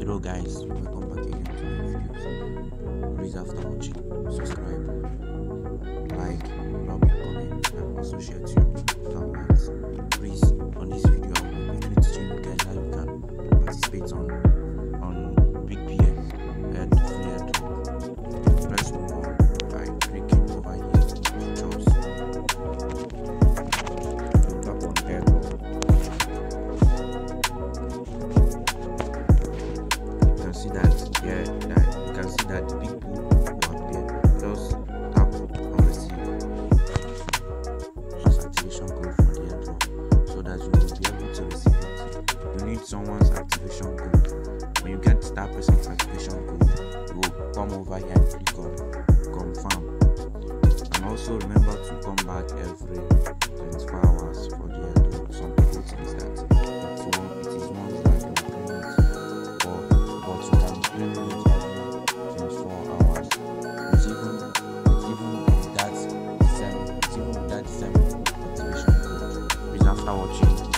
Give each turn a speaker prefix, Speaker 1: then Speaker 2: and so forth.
Speaker 1: Hello guys, welcome back again to my videos. Please after watching, subscribe, someone's activation code when you get that person's activation code you will come over here and click on confirm and also remember to come back every 24 hours for the airdrop some people think that it's one it is once that they will bring or but you can claim it every 24 hours. It's even it's even that December it's even that December activation code. Please after watching